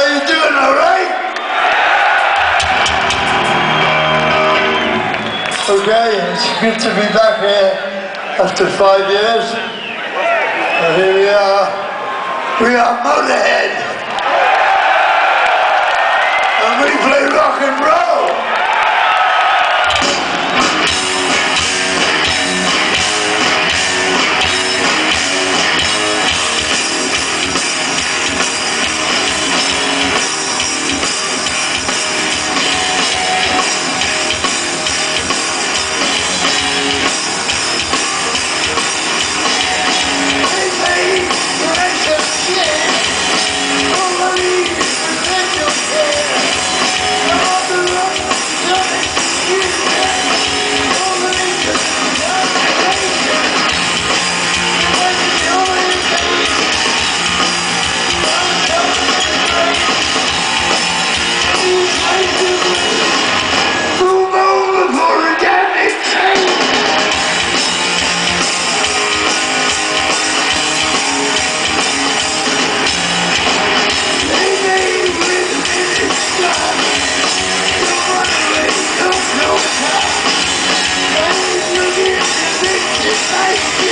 How you doing, all right? Okay, it's good to be back here after five years. And here we are. We are Motorhead. And we play Thank you.